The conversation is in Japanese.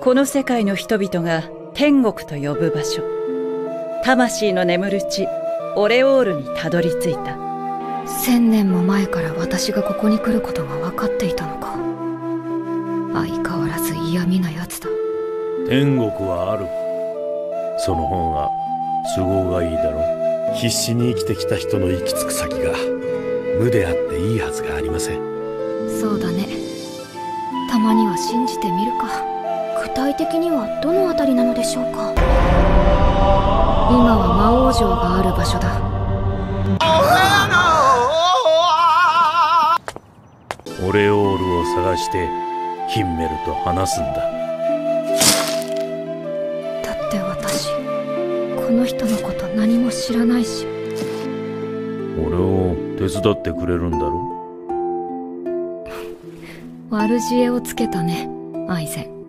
この世界の人々が天国と呼ぶ場所。魂の眠る地オレオールにたどり着いた。千年も前から私がここに来ることが分かっていたのか。相変わらず嫌味なやつだ。天国はある。その方が都合がいいだろ必死に生きてきた人の行き着く先が無であっていいはずがありません。そうだね。たまには信じてみるか具体的にはどの辺りなのでしょうか？今は魔王城がある場所だ。オレオールを探してヒンメルと話すんだ。だって私この人のこと何も知らないし。俺を手伝ってくれるんだろ？悪知恵をつけたねアイゼン